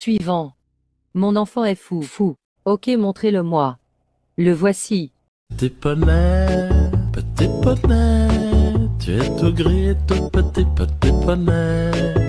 Suivant. Mon enfant est fou, fou. Ok, montrez-le-moi. Le voici. Petit poney, petit poney, tu es tout gris, tout petit, petit poney.